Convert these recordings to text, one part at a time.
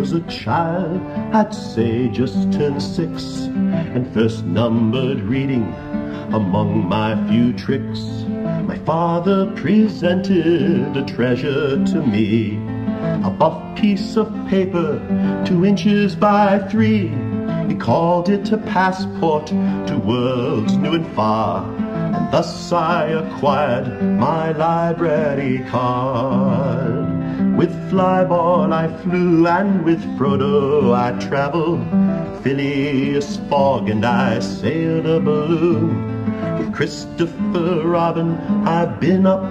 was a child, I'd say just turned six, and first numbered reading among my few tricks. My father presented a treasure to me, a buff piece of paper, two inches by three. He called it a passport to worlds new and far, and thus I acquired my library card. With Flyball I flew, and with Frodo I traveled. Phileas Fogg and I sailed a balloon. With Christopher Robin, I've been up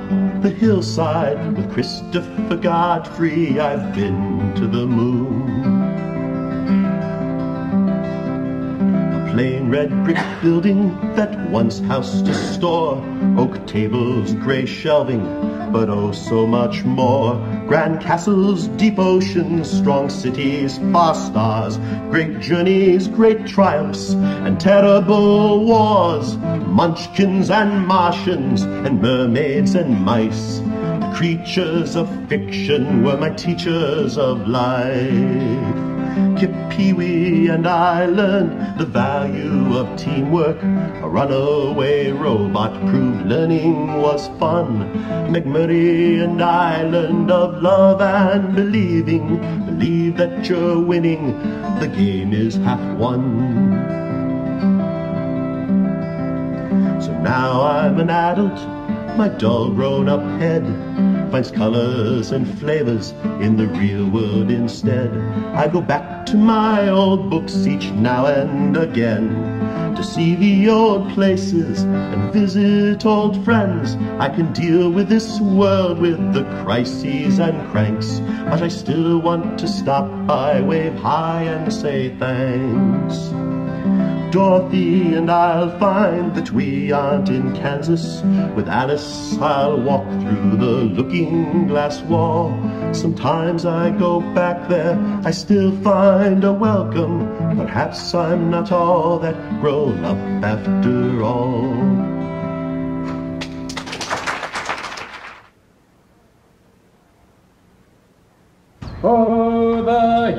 the hillside. With Christopher Godfrey, I've been to the moon. A plain red brick building that once housed a store, oak tables, gray shelving, but oh so much more. Grand castles, deep oceans, strong cities, far stars, great journeys, great triumphs, and terrible wars. Munchkins and Martians, and mermaids and mice. The creatures of fiction were my teachers of life. Kip Pee-wee and I learned the value of teamwork. A runaway robot proved learning was fun. McMurray and I learned of love and believing. Believe that you're winning, the game is half won. So now I'm an adult, my dull grown up head finds colors and flavors in the real world instead. I go back to my old books each now and again to see the old places and visit old friends. I can deal with this world with the crises and cranks, but I still want to stop by, wave high and say thanks. Dorothy and I'll find that we aren't in Kansas. With Alice, I'll walk through the looking glass wall. Sometimes I go back there, I still find a welcome. Perhaps I'm not all that grown up after all.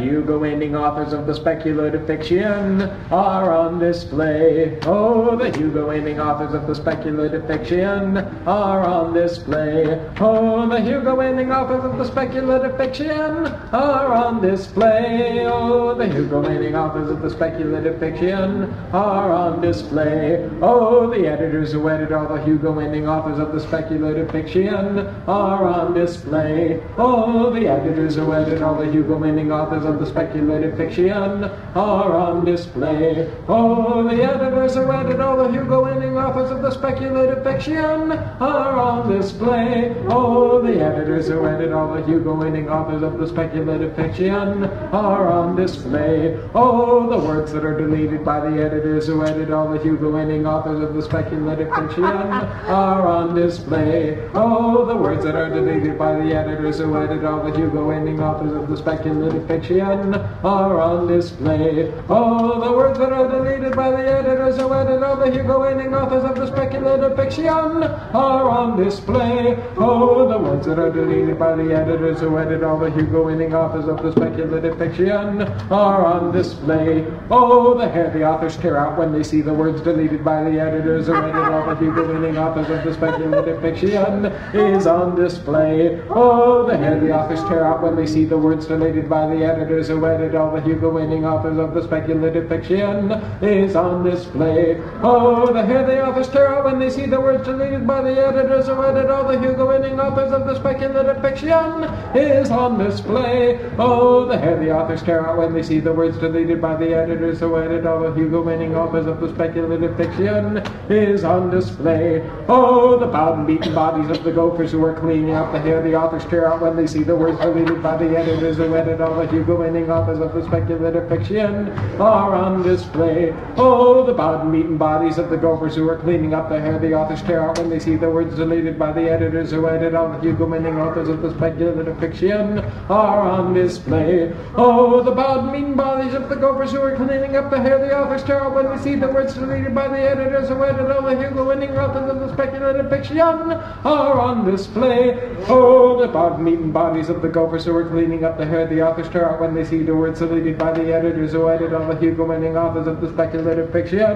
The Hugo-winning authors of the speculative fiction are on display. Oh, the Hugo-winning authors of the speculative fiction are on display. Oh, the Hugo-winning authors of the speculative fiction are on display. Oh, the Hugo-winning authors of the speculative fiction are on display. Oh, the editors who edit all the Hugo-winning authors of the speculative fiction are on display. Oh, the editors who edit all the Hugo-winning authors of the speculative fiction are on display. Oh, the editors who edit all the Hugo-winning authors of the speculative fiction are on display. Oh, the editors who edit all the Hugo-winning authors of the speculative fiction are on display. Oh, the words that are deleted by the editors who edit all the Hugo-winning authors of the speculative fiction are on display. Oh, the words that are deleted by the editors who edit all the Hugo-winning authors of the speculative fiction are on display. Oh, the words that are deleted by the editors who edit all the Hugo-winning authors of the speculative fiction are on display. Oh, the words that are deleted by the editors who edit all the Hugo-winning authors of the speculative fiction are on display. Oh, the hair the authors tear out when they see the words deleted by the editors who edit all the Hugo-winning authors of the speculative fiction is on display. Oh, the hair the authors tear out when they see the words deleted by the editors who edit all the Hugo-winning authors of the speculative fiction is on display. Oh, the hair the authors tear out when they see the words deleted by the editors who edit all the Hugo-winning authors of the speculative fiction is on display. Oh, the hair the authors tear out when they see the words deleted by the editors who edit all the Hugo-winning authors of the speculative fiction is on display. Oh, the bowed and beaten bodies of the gophers who are cleaning up the hair the authors tear out when they see the words deleted by the editors who edit all the Hugo-winning authors of the speculative fiction are on display. Oh, the bowed and bodies of the gophers who are cleaning up the hair the authors tear out when they see the words deleted by the editors who edit all the Hugo-winning authors of the speculative fiction are on display. Oh, the bowed and bodies of the gophers who are cleaning up the hair the authors tear out when they see the words deleted by the editors who edit all the Hugo-winning authors of the speculative fiction are on display. Oh, the bowed and bodies of the gophers who are cleaning up the hair the authors tear out when when they see the words deleted by the editors who edit all the Hugo-winning authors of the speculative fiction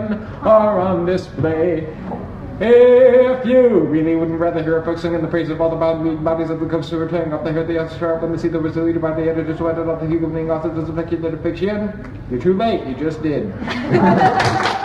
are on display. If you really wouldn't rather hear a folk singing the praise of all the bodies of the coast who are tearing up the hear the sharp when they see the words deleted by the editors who edit all the Hugo-winning authors of the speculative fiction, you're too late, you just did.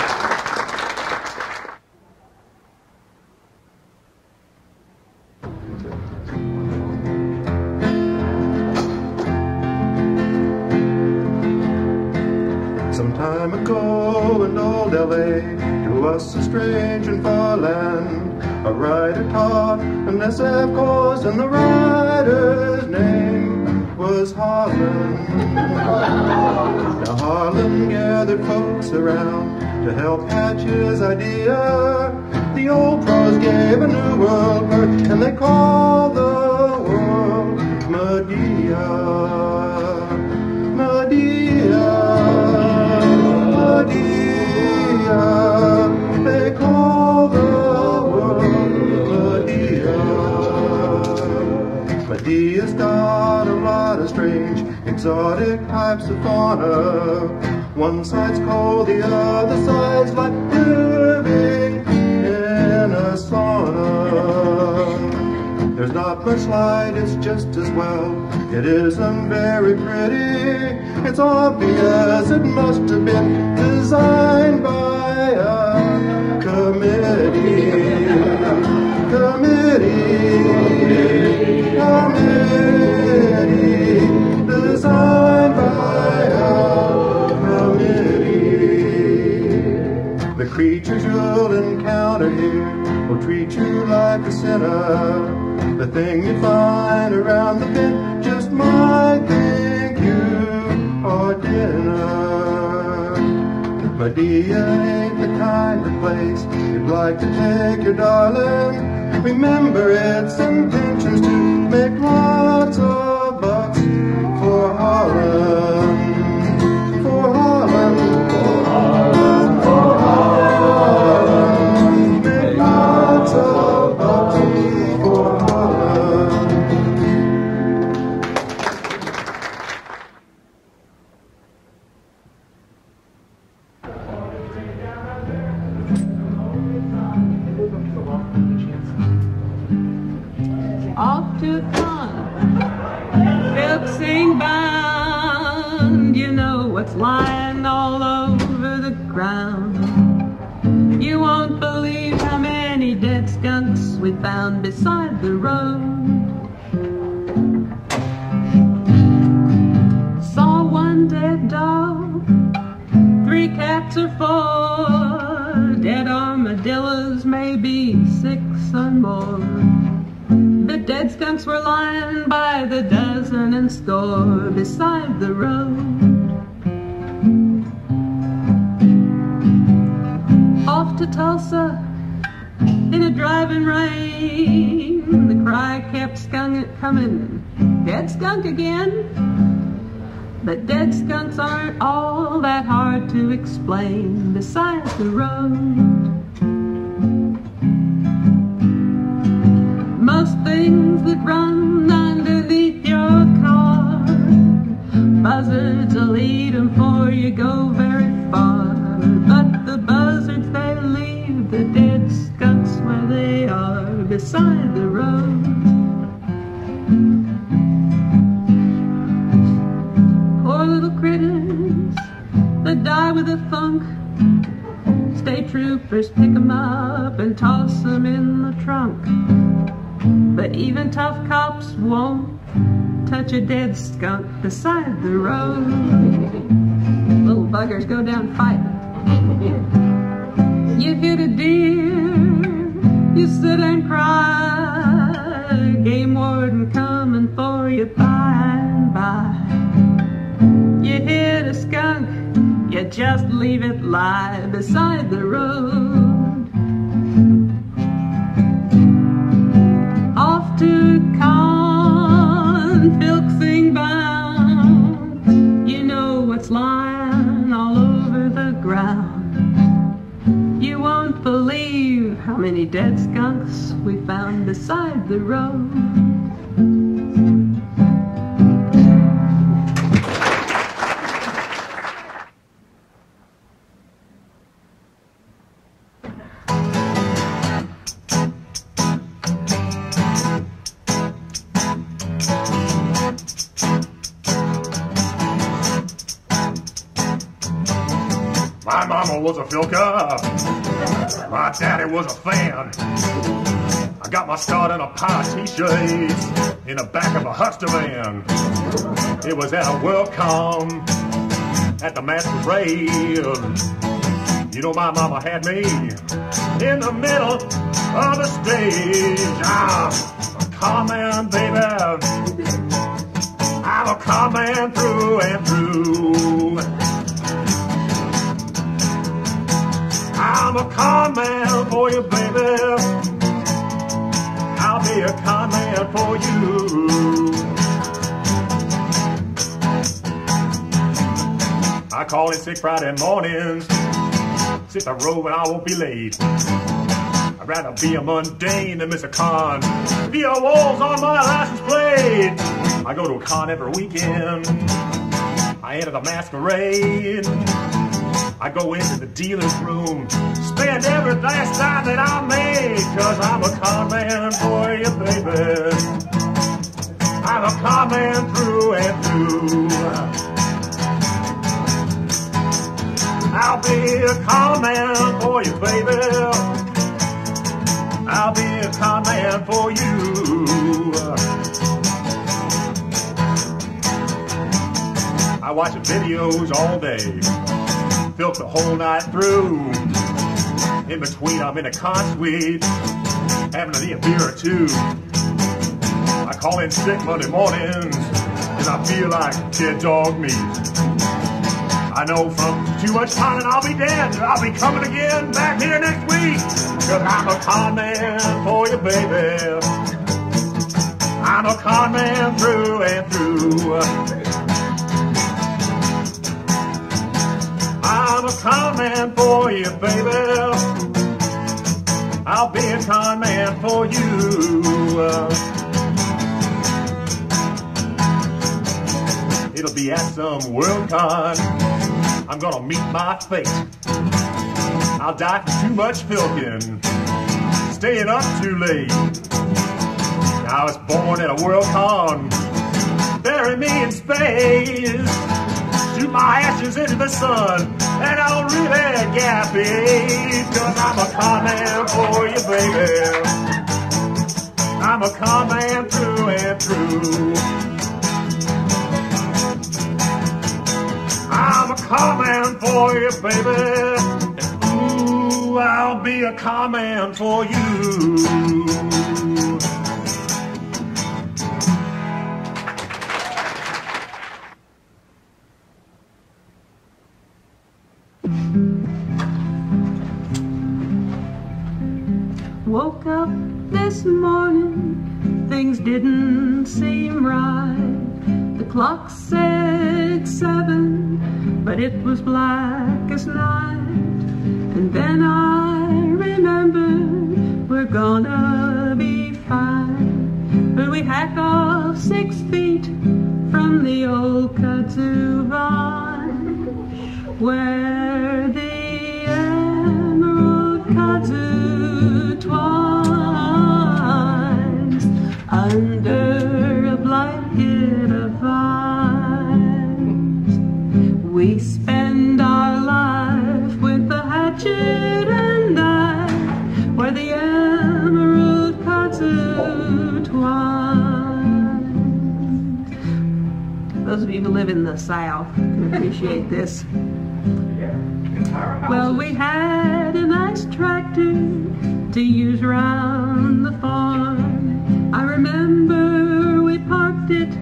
around to help hatch his idea. The old pros gave a new world birth, and they called the world Medea. Medea, Medea, they call the world Medea. Medea's got a lot of strange, exotic types of fauna. One side's cold, the other side's like living in a sauna. There's not much light, it's just as well. It isn't very pretty. It's obvious it must have been designed by a committee. Committee. Committee. Creatures you'll encounter here will treat you like a sinner. The thing you find around the bend just might think you are dinner. Medea ain't the kind of place you'd like to take your darling. Remember its intentions to make lots of bucks for Holland. Beside the road. Off to Tulsa in a driving rain, the cry kept skunk coming, dead skunk again. But dead skunks aren't all that hard to explain beside the road. Most things that run buzzards will eat 'em before you go very far. But the buzzards they leave the dead skunks where they are beside the road. Poor little critters that die with a thunk. State troopers pick 'em up and toss 'em in the trunk. But even tough cops won't touch a dead skunk beside the road. Little buggers go down fighting. You hit a deer, you sit and cry. Game warden coming for you by and by. You hit a skunk, you just leave it lie beside the road. off to con, filksing bound. You know what's lying all over the ground. You won't believe how many dead skunks we found beside the road. Mama was a filker. My daddy was a fan. I got my start in a pie t-shirt in the back of a Huckster van. It was at a WorldCom at the masquerade. You know my mama had me in the middle of the stage. I'm a car man, baby. I'm a car man through and through. I'm a con man for you, baby. I'll be a con man for you. I call it sick Friday mornings. Sit the road when I won't be late. I'd rather be a mundane than miss a con. Be a walls on my license plate. I go to a con every weekend. I enter the masquerade. I go into the dealer's room, spend every last dime that I made, cause I'm a con man for you, baby. I'm a con man through and through. I'll be a con man for you, baby. I'll be a con man for you. I watch videos all day built the whole night through. In between, I'm in a con suite, having a beer or two. I call in sick Monday mornings, and I feel like dead dog meat. I know from too much time and I'll be dead. I'll be coming again back here next week. Cause I'm a con man for you, baby. I'm a con man through and through. A con man for you, baby. I'll be a con man for you. It'll be at some world con. I'm gonna meet my fate. I'll die for too much filking, staying up too late. I was born at a world con. Bury me in space shoot my ashes into the sun. And I don't really get paid, cause I'm a con man for you, baby. I'm a con man through and through. I'm a con man for you, baby. Ooh, I'll be a con man for you. Woke up this morning, things didn't seem right. The clock said seven, but it was black as night. And then I remembered we're gonna be fine. But we hack off six feet from the old kudzu vine, where the emerald kudzu under a blanket of vines. We spend our life with the hatchet and knife, where the emerald kudzu twines. Those of you who live in the South can appreciate this. Well, we had a nice tractor to use around the farm. I remember we parked it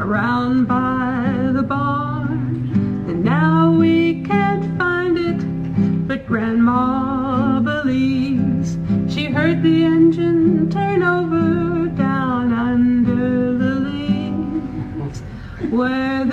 around by the barn. And now we can't find it, but Grandma believes she heard the engine turn over down under the leaves where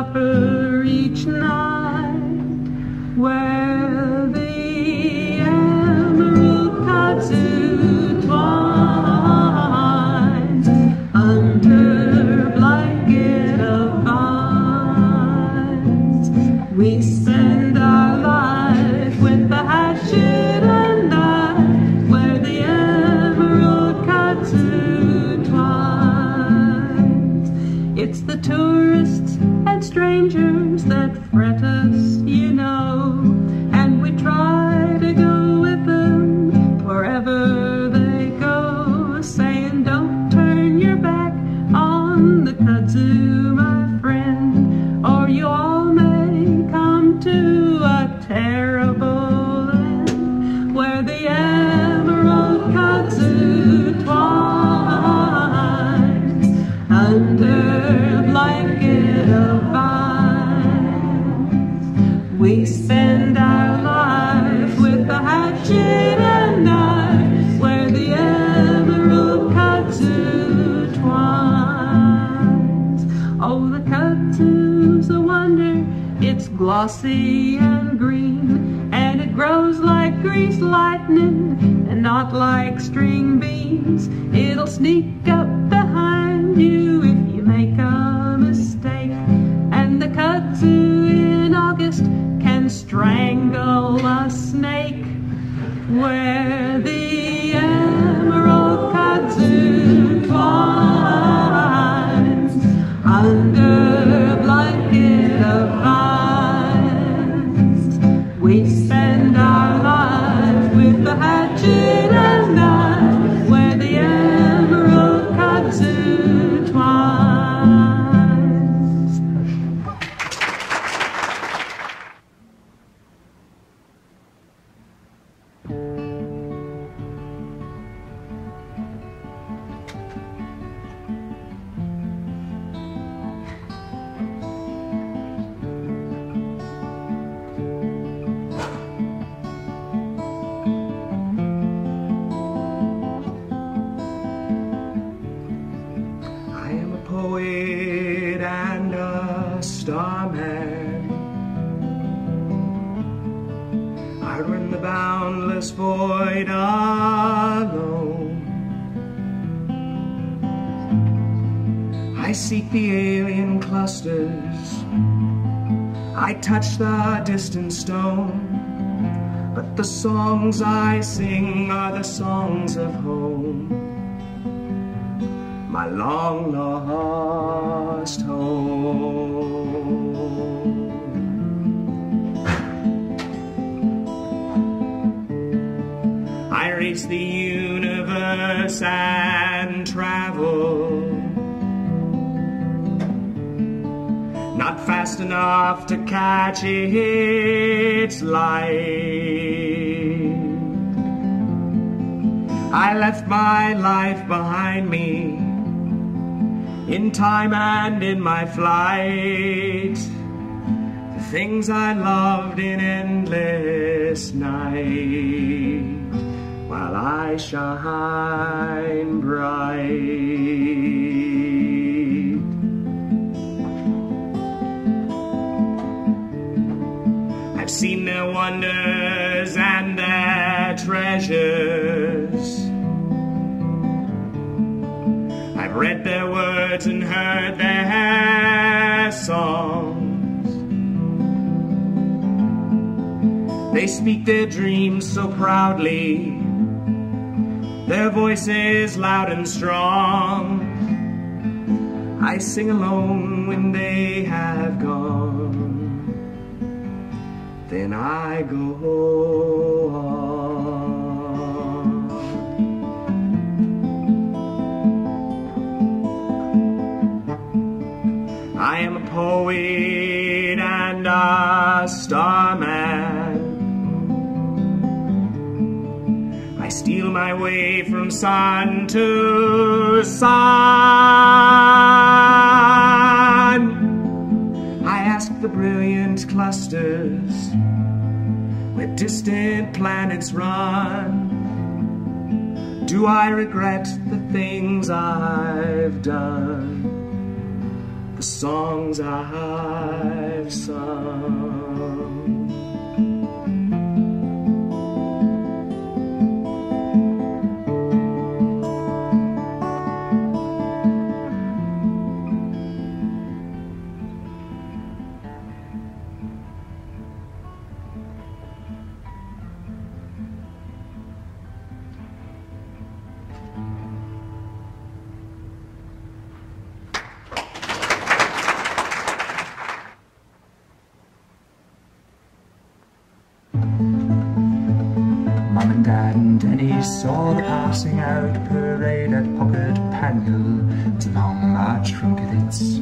supper glossy and green, and it grows like grease lightning and not like string beans. It'll sneak up enough to catch its light. I left my life behind me in time and in my flight. The things I loved in endless night while I shine bright. I've seen their wonders and their treasures. I've read their words and heard their songs. They speak their dreams so proudly, their voices loud and strong. I sing alone when they have gone then I go on. I am a poet and a starman. I steal my way from sun to sun the brilliant clusters where distant planets run? Do I regret the things I've done, the songs I've sung? Saw the passing out parade at Pocket Panel. It's a long march from cadets.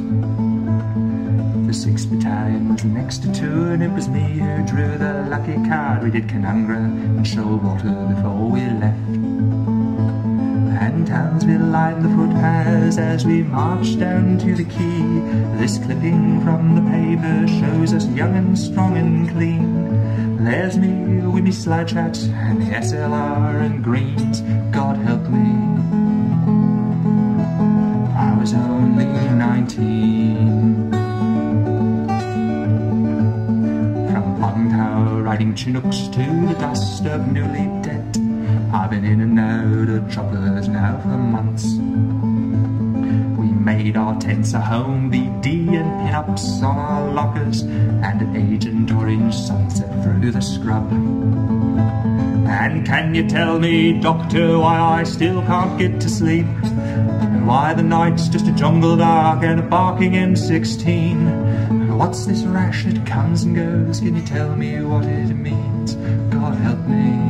The 6th Battalion was next to two, and it was me who drew the lucky card. We did Canungra and Shoalwater before we left. And Townsville lined the footpaths as we marched down to the quay. This clipping from the paper shows us young and strong and clean. There's me with me slide chat and the SLR and greens. God help me. I was only 19. From Pong Tower riding Chinooks to the dust of newly dead. I've been in and out of choppers now for months. We made our tents a home, BD and pin-ups on our lockers, and an agent orange sunset through the scrub. And can you tell me, doctor, why I still can't get to sleep? And why the night's just a jungle dark and a barking M16? What's this rash that comes and goes? Can you tell me what it means? God help me.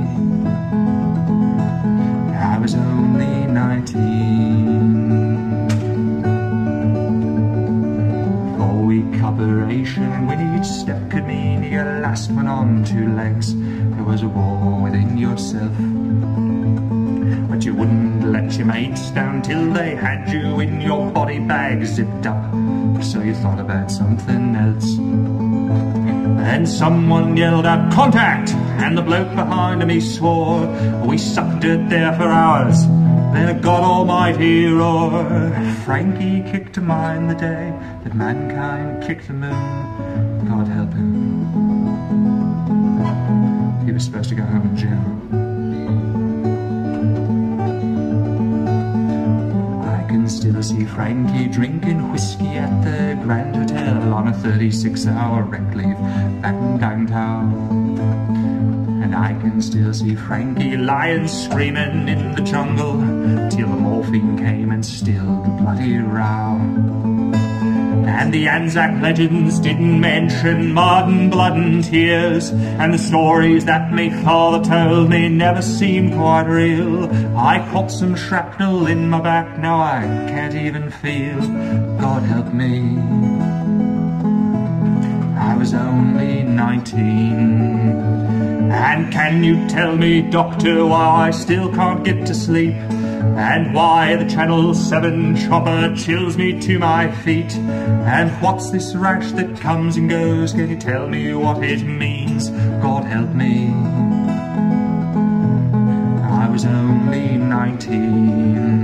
Two legs. There was a war within yourself. But you wouldn't let your mates down till they had you in your body bag zipped up. So you thought about something else. Then someone yelled out, contact! And the bloke behind me swore. We sucked it there for hours. Then a God Almighty roar. Frankie kicked to mind the day that mankind kicked the moon. God help him. Was supposed to go home in June. I can still see Frankie drinking whiskey at the Grand Hotel on a 36 hour rec leave back in downtown. And I can still see Frankie lying screaming in the jungle till the morphine came and stilled the bloody row. And the Anzac legends didn't mention mud and blood and tears. And the stories that me father told me never seemed quite real. I caught some shrapnel in my back, now I can't even feel. God help me. I was only 19. And can you tell me, doctor, why I still can't get to sleep? And why the Channel 7 chopper chills me to my feet? And what's this rash that comes and goes? Can you tell me what it means? God help me. I was only 19.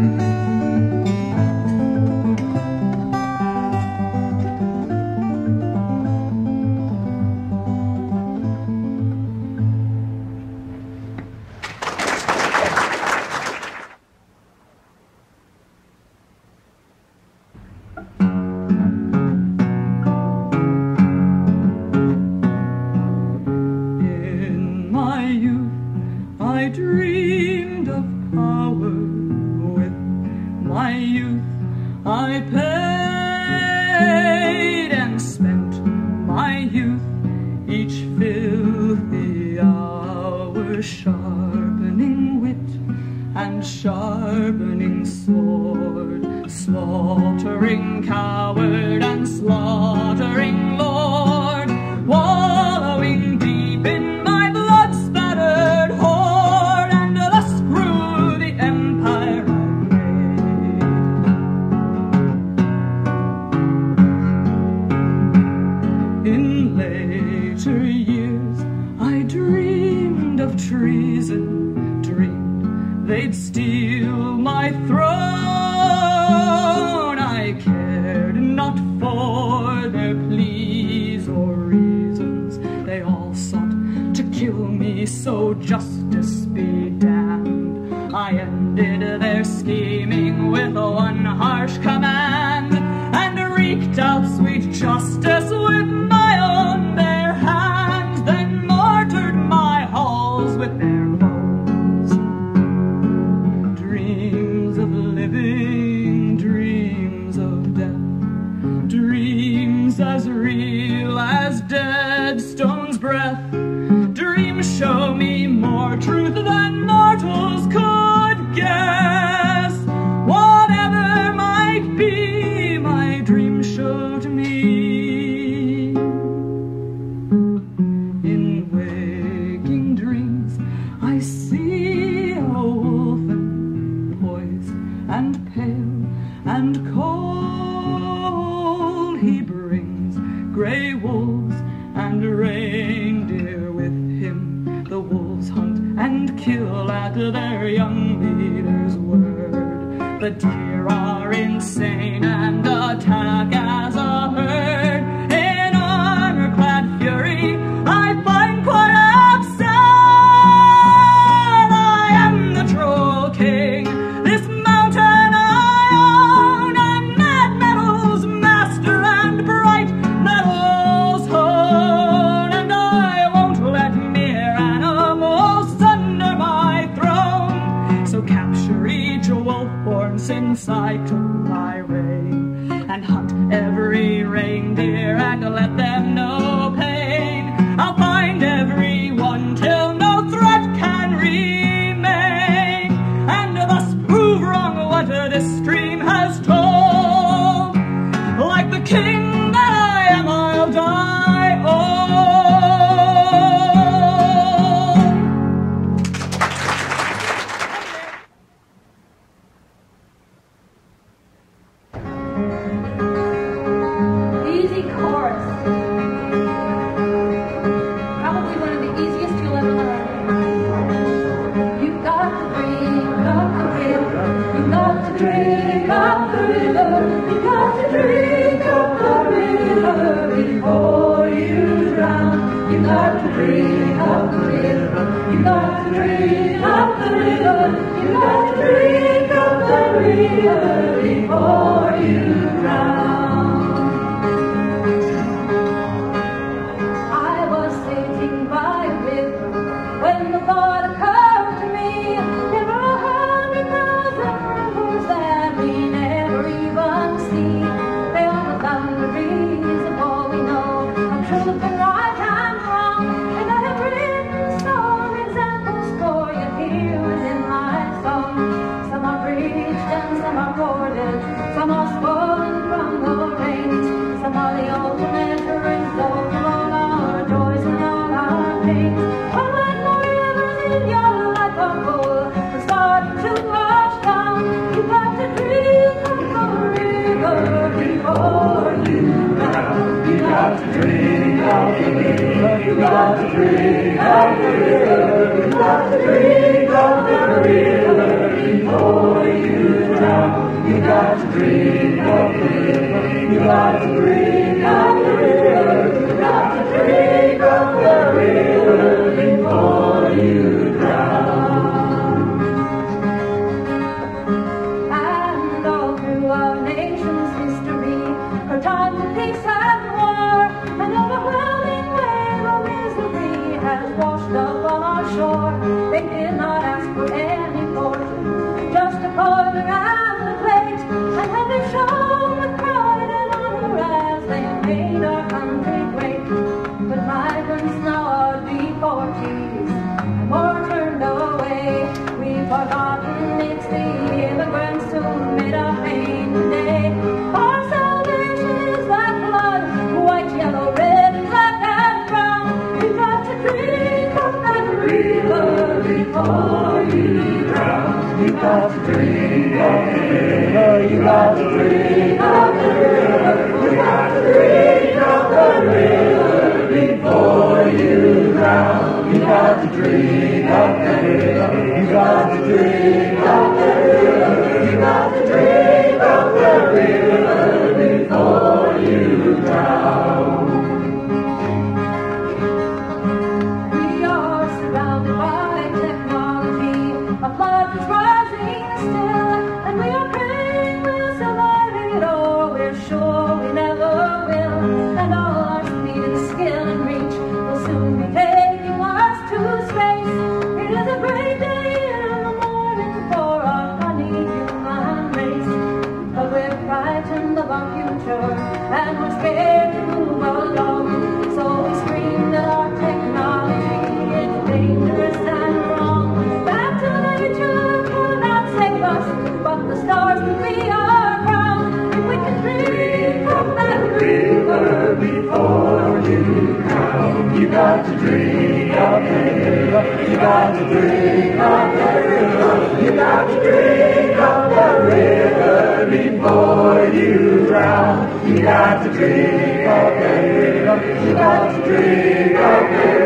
Got to drink river. You got to drink of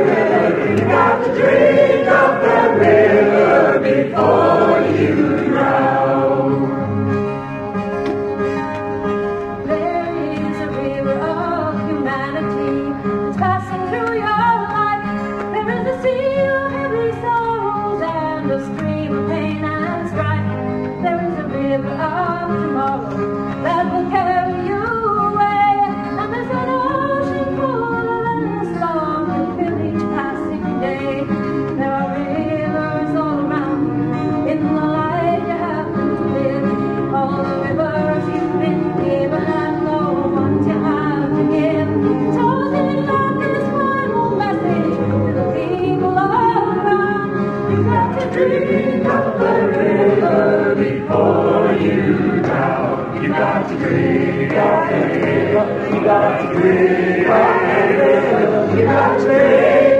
You got to drink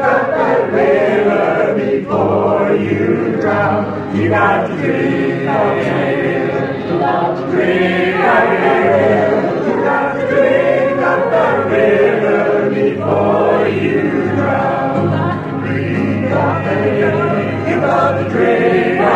of the river before you drown. You got to drink of the river. You got to drink of the river. Before you drown. You got to drink of the river.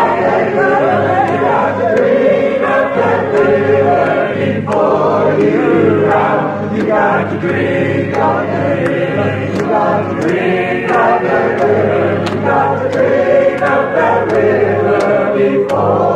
You got to drink of the river before you drown. You got to drink the river. You got to drink of the river. You got to drink of the river before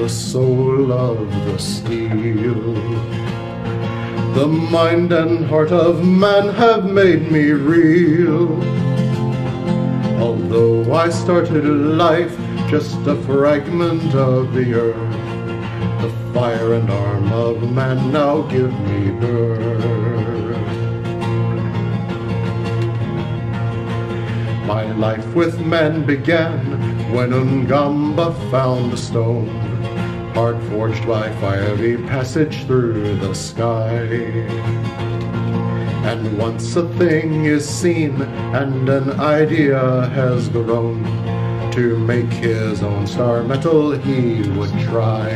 the soul of the steel. The mind and heart of man have made me real. Although I started life just a fragment of the earth, the fire and arm of man now give me birth. My life with man began when Ungamba found a stone, hard forged by fiery passage through the sky. And once a thing is seen and an idea has grown, to make his own star metal he would try.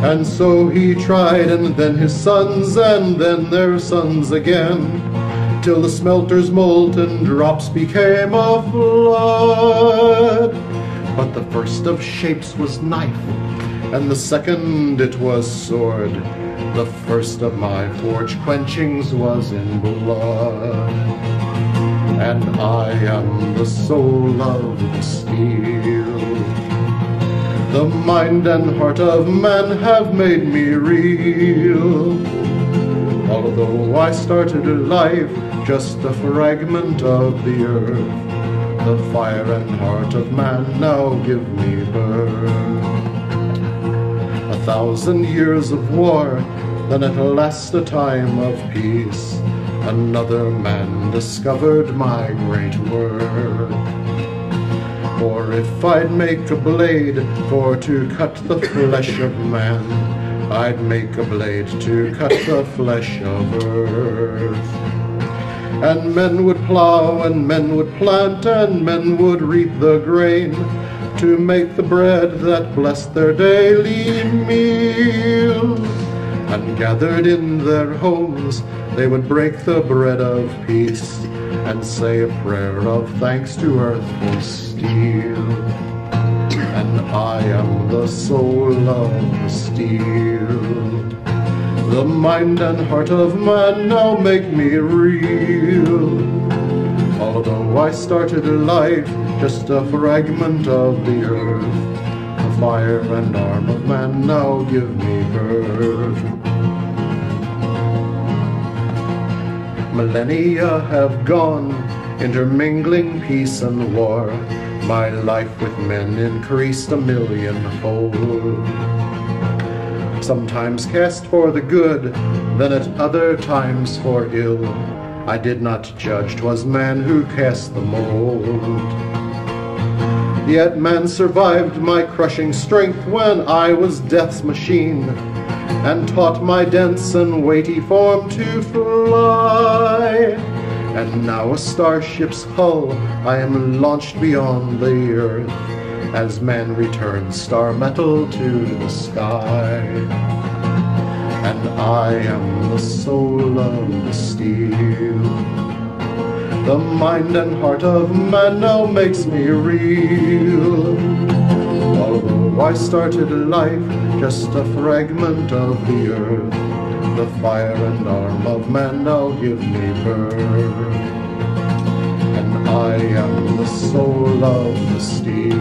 And so he tried, and then his sons, and then their sons again, till the smelter's molten drops became a flood. But the first of shapes was knife, and the second it was sword. The first of my forge quenchings was in blood. And I am the soul of steel. The mind and heart of man have made me real. Although I started life just a fragment of the earth, the fire and heart of man now give me birth. A thousand years of war, then at last a time of peace, another man discovered my great worth. For if I'd make a blade for to cut the flesh of man, I'd make a blade to cut the flesh of earth. And men would plow, and men would plant, and men would reap the grain to make the bread that blessed their daily meal. And gathered in their homes, they would break the bread of peace and say a prayer of thanks to earth for steel. And I am the soul of steel. The mind and heart of man now make me real. Although I started life just a fragment of the earth, the fire and arm of man now give me birth. Millennia have gone, intermingling peace and war. My life with men increased a millionfold. Sometimes cast for the good, then at other times for ill. I did not judge 'twas man who cast the mold. Yet man survived my crushing strength when I was death's machine, and taught my dense and weighty form to fly. And now a starship's hull I am launched beyond the earth, as men return star metal to the sky. And I am the soul of the steel. The mind and heart of man now makes me real. Although I started life just a fragment of the earth, the fire and arm of man now give me birth. And I am the soul of the steel.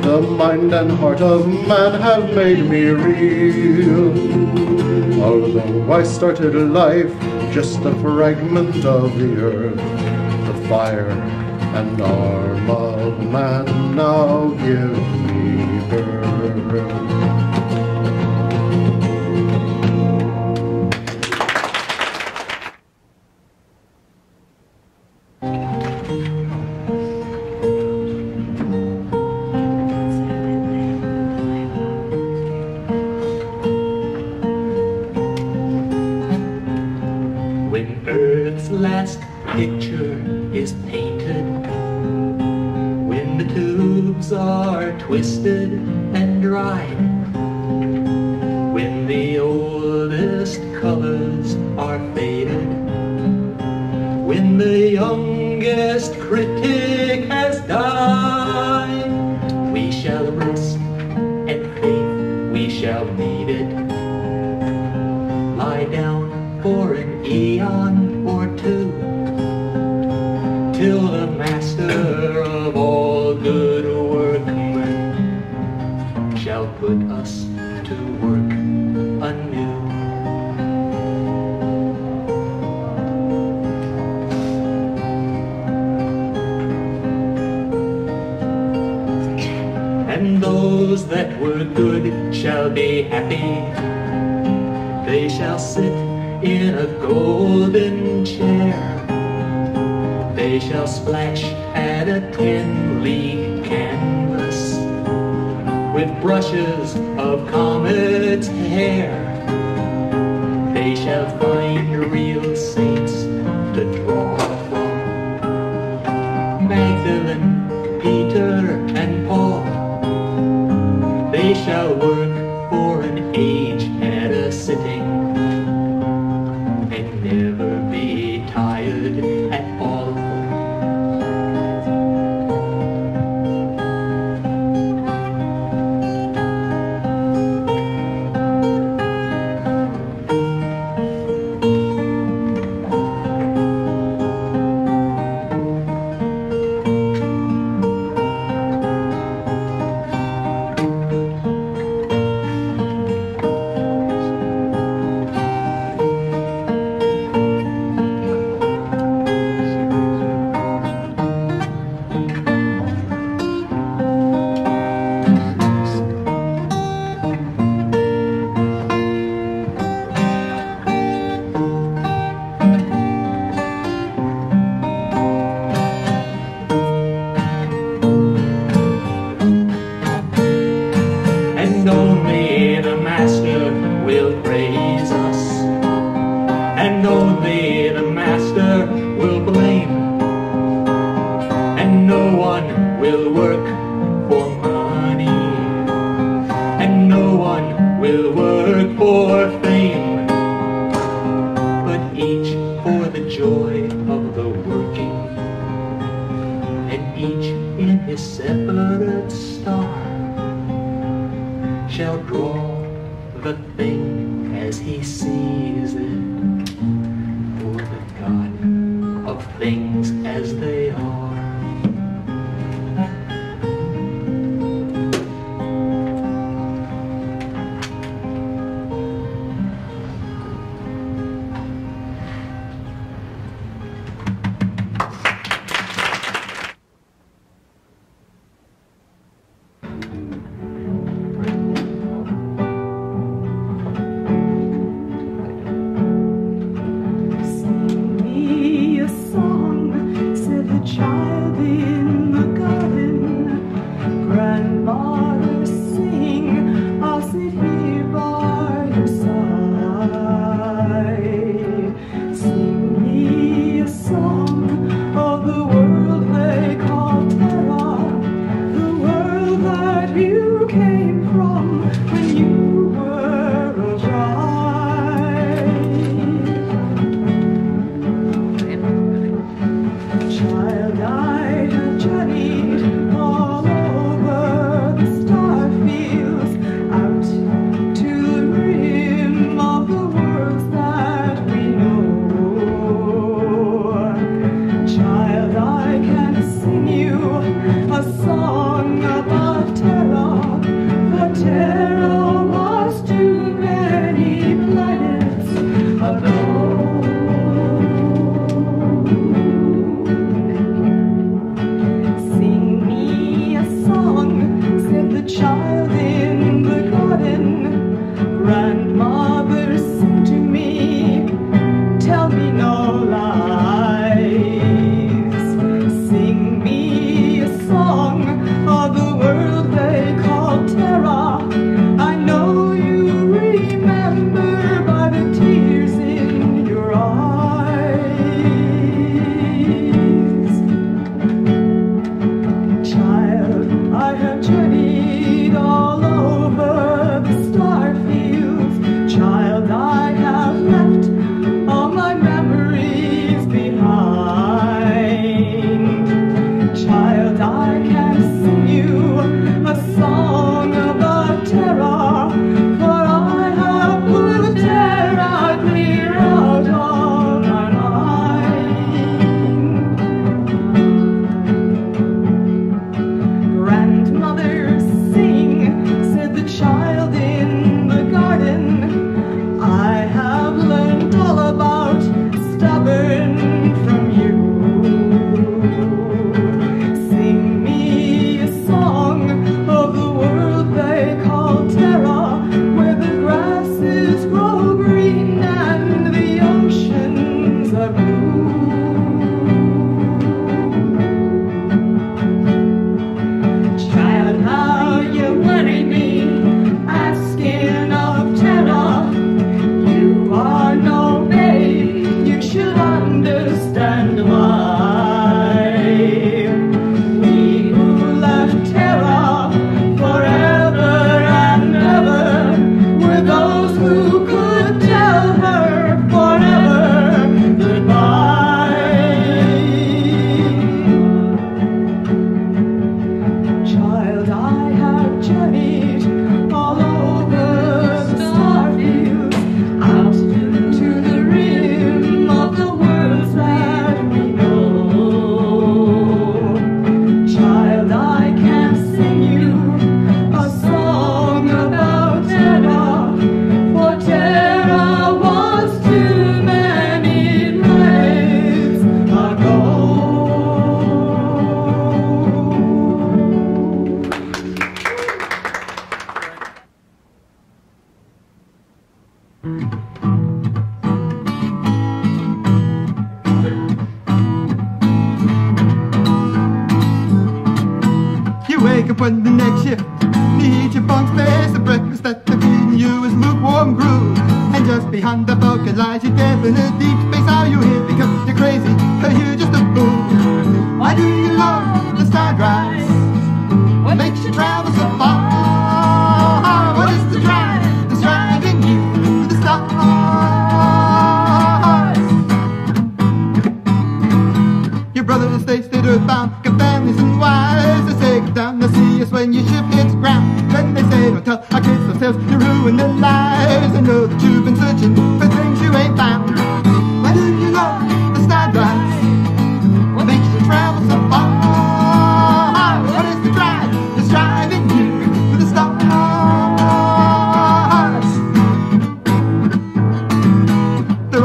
The mind and heart of man have made me real. Although I started life just a fragment of the earth, the fire and arm of man now give me birth.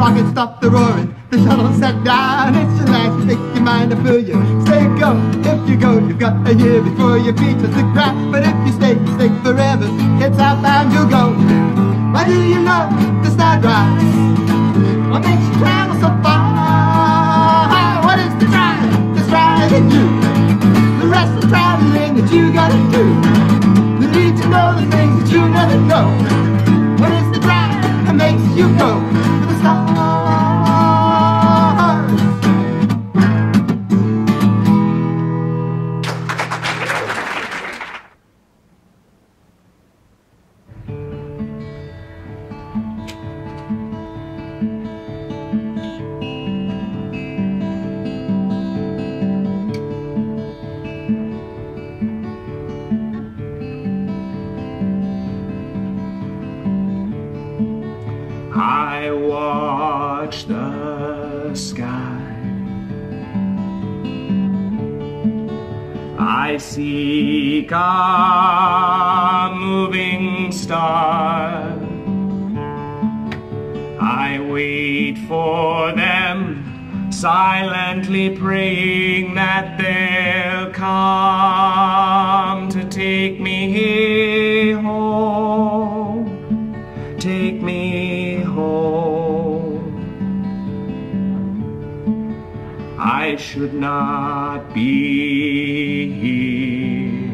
Rocket stopped the roaring, the shuttle sat down. It's your life, make your mind up for you. Stay go, if you go, you've got a year before your feet hit the ground. But if you stay, you stay forever. It's outbound you'll go. Why do you love the star drives? What makes you travel so far? What is the drive that's driving you? The rest of traveling that you gotta do. You need to know the things that you never know. What is the drive makes you go to the stars? Praying that they'll come to take me home take me home. I should not be here.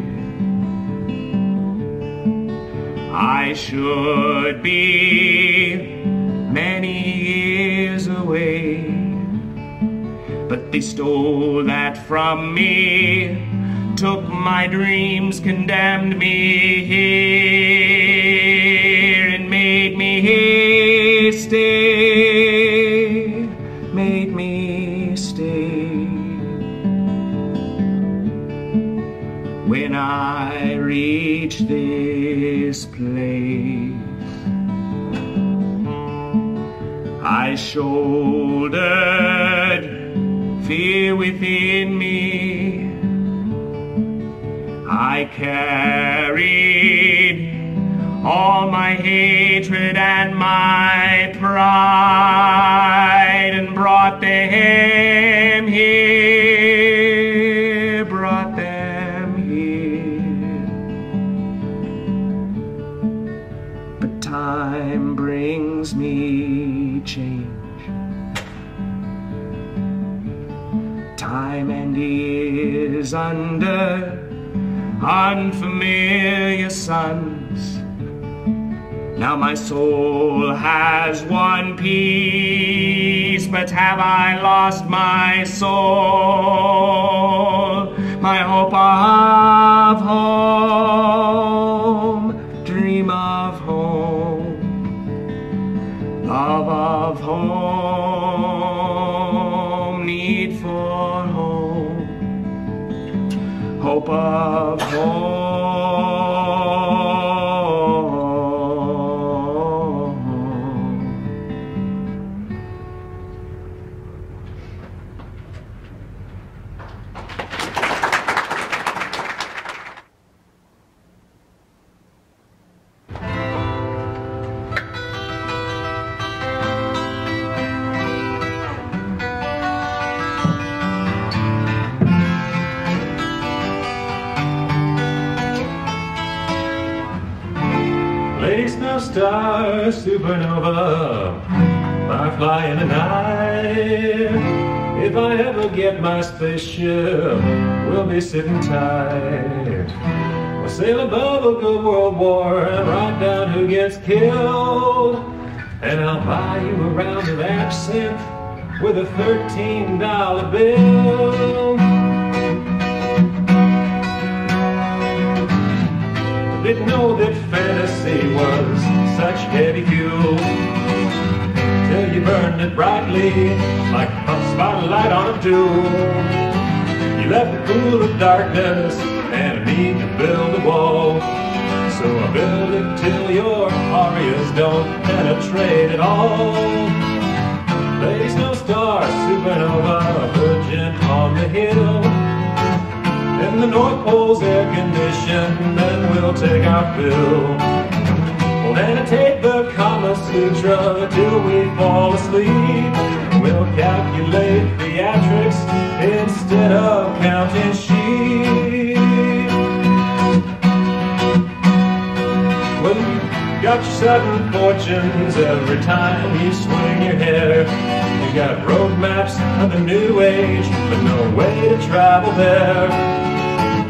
I should they stole that from me, took my dreams, condemned me here, and made me stay, made me stay. When I reach this place, I shouldered fear within me. I carried all my hatred and my pride and brought them here, unfamiliar suns. Now my soul has one peace, but have I lost my soul? My hope of home, hope of home. Supernova, Firefly in the night. If I ever get my spaceship, we'll be sitting tight. We'll sail above a good world war and write down who gets killed. And I'll buy you a round of absinthe with a $13 bill. Didn't know that fantasy was such heavy fuel Till you burned it brightly like a spotlight on a tool You left the pool of darkness and a need to build a wall So I build it till your arias don't penetrate at all. Lady Snowstar, supernova, virgin on the hill. In the North Pole's air condition, then we'll take our fill. Annotate the Kama Sutra till we fall asleep. We'll calculate theatrics instead of counting sheep. Well, you got your sudden fortunes every time you swing your hair. You got road maps of the new age, but no way to travel there.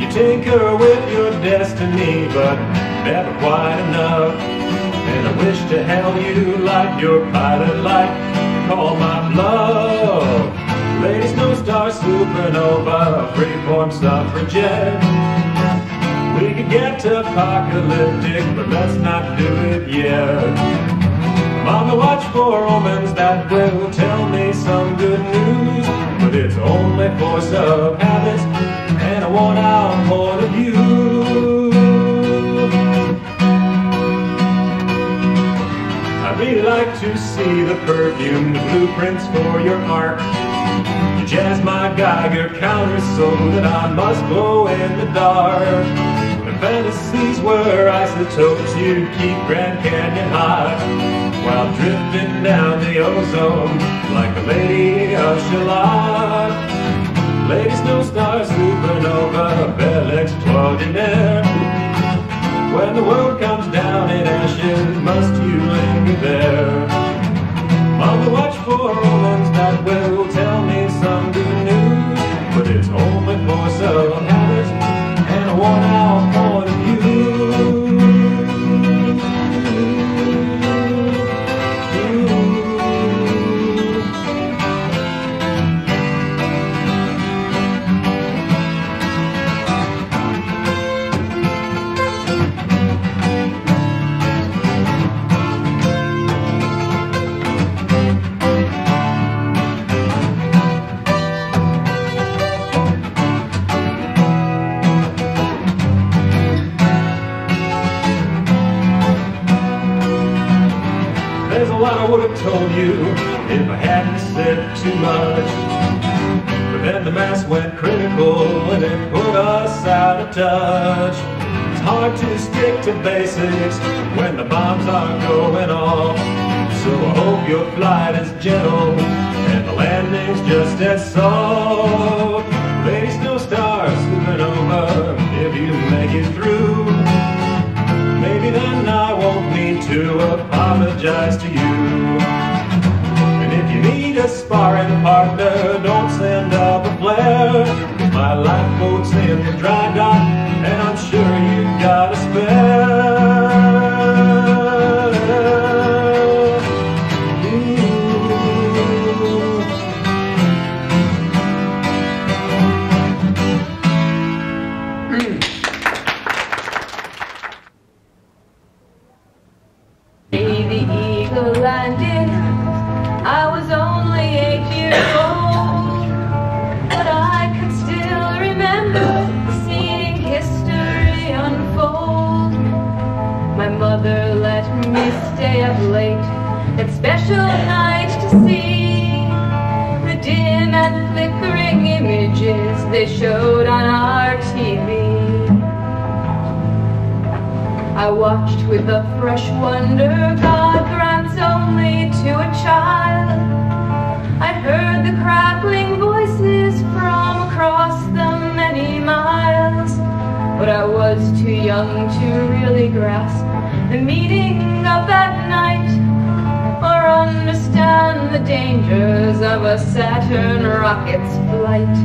You tinker with your destiny, but never quite enough. And I wish to hell you like your pilot light call my bluff. Lady Snowstar Supernova, freeform suffragette. We could get apocalyptic, but let's not do it yet. I'm on the watch for omens that will tell me some good news, but it's only force of habit and a worn out point of view. Really like to see the perfumed blueprints for your art. You jazz my Geiger counter so that I must glow in the dark. The fantasies were isotopes you'd keep Grand Canyon high while drifting down the ozone like a lady of Shalott. My mother let me stay up late at special nights to see the dim and flickering images they showed on our TV. I watched with a fresh wonder God grants only to a child. I heard the crackling voices from across the many miles, but I was too young to really grasp the meaning of that night or understand the dangers of a Saturn rocket's flight.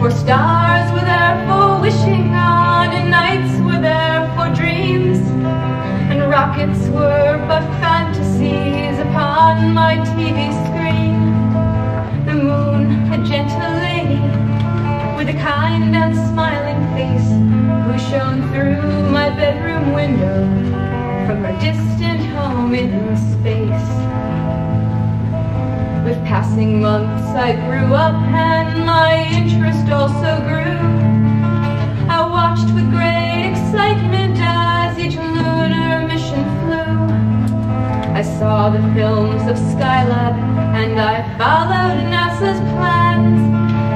For stars were there for wishing on, and nights were there for dreams, and rockets were but fantasies upon my TV screen. The moon, a gentle lady, with a kind and smiling face, shone through my bedroom window from our distant home in space. With passing months I grew up and my interest also grew. I watched with great excitement as each lunar mission flew. I saw the films of Skylab and I followed NASA's plans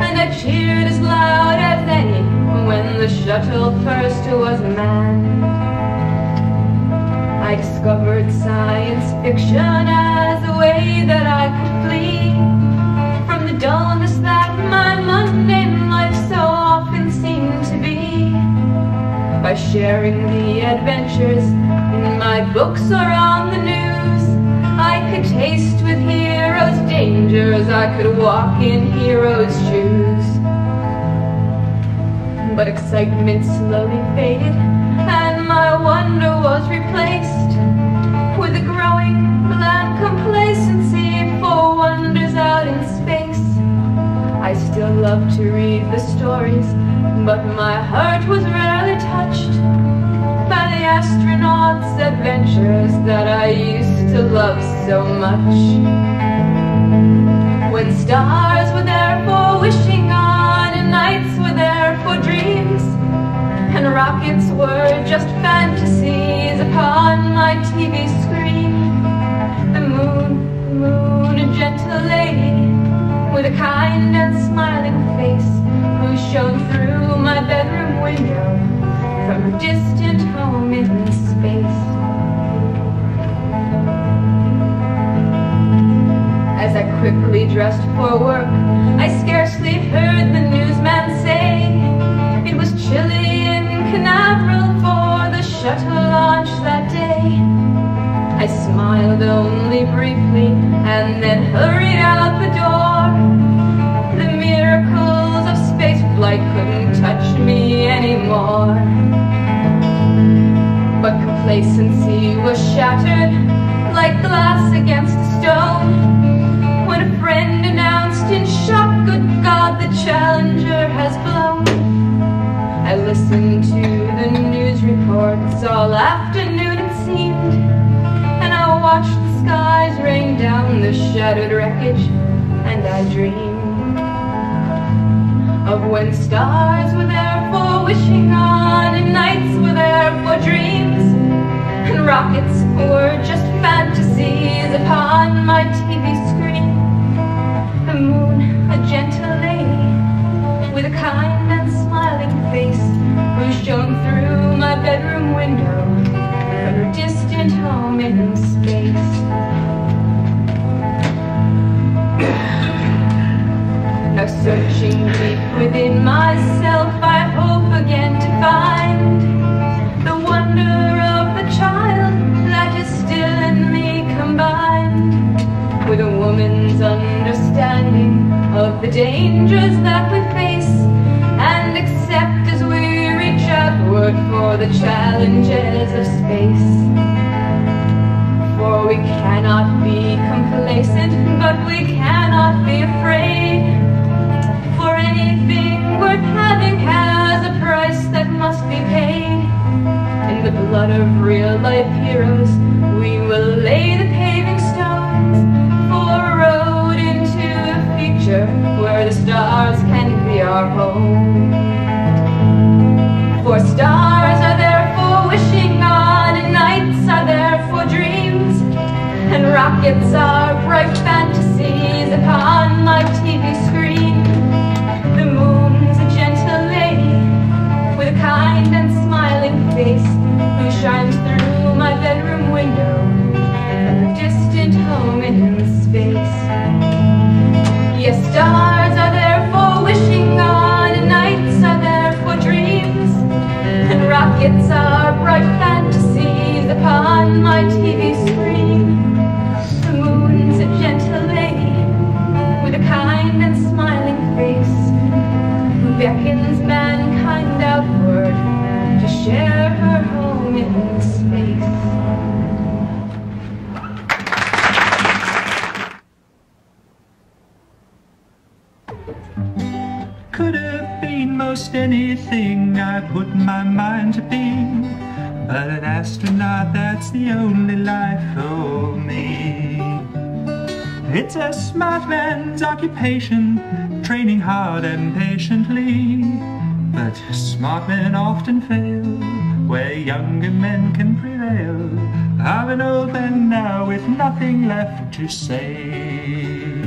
and I cheered as loud as any when the shuttle first was manned. I discovered science fiction as a way that I could flee from the dullness that my mundane life so often seemed to be. By sharing the adventures in my books or on the news, I could taste with heroes dangers, I could walk in heroes' shoes. But excitement slowly faded, and my wonder was replaced with a growing bland complacency for wonders out in space. I still love to read the stories, but my heart was rarely touched by the astronauts' adventures that I used to love so much. When stars were there for rockets were just fantasies upon my TV screen. The moon, moon, a gentle lady with a kind and smiling face who shone through my bedroom window from a distant home in space. As I quickly dressed for work, I scarcely heard the newsman say it was chilly Canaveral for the shuttle launch that day. I smiled only briefly and then hurried out the door. The miracles of space flight couldn't touch me anymore. But complacency was shattered like glass against a stone when a friend announced in shock, good God, the Challenger has blown. I listened to the news reports all afternoon, it seemed, and I watched the skies rain down the shattered wreckage, and I dreamed of when stars were there for wishing on, and nights were there for dreams, and rockets were just fantasies upon my TV screen. The moon, a gentle lady with a kind smiling face, who shone through my bedroom window from her distant home in space. Now searching deep within myself, I nothing left to say.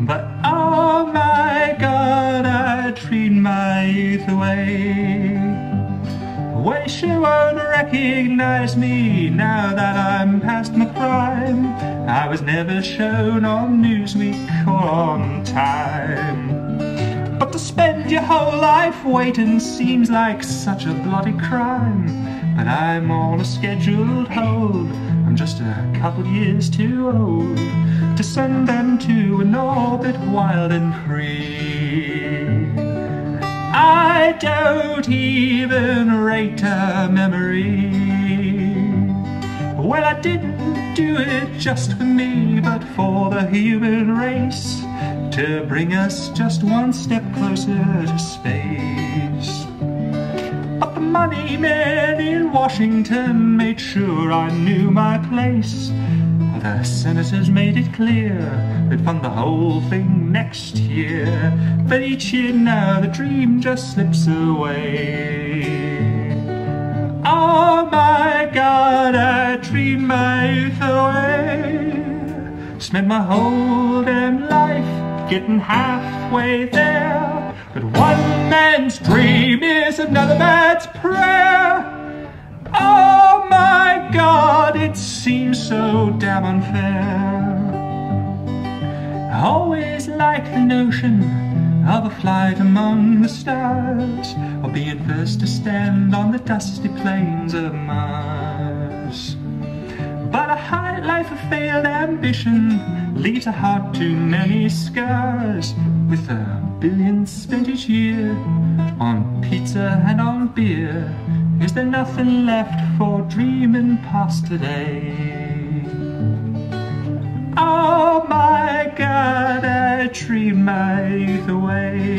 But oh my God, I treat my youth away. Way she won't recognize me now that I'm past my prime. I was never shown on Newsweek or on Time. But to spend your whole life waiting seems like such a bloody crime. But I'm on a scheduled hold. I'm just a couple years too old to send them to an orbit wild and free. I don't even rate a memory. Well, I didn't do it just for me, but for the human race to bring us just one step closer to space. Money men in Washington made sure I knew my place. The senators made it clear they'd fund the whole thing next year. But each year now the dream just slips away. Oh my God, I dreamed my youth away. Spent my whole damn life getting halfway there. But one man's dream is another man's prayer. Oh my God, it seems so damn unfair. I always liked the notion of a flight among the stars, or being first to stand on the dusty plains of Mars. But a high life of failed ambition leaves a heart too many scars. With a billion spent each year on pizza and on beer, is there nothing left for dreaming past today? Oh my God, I dream my youth away.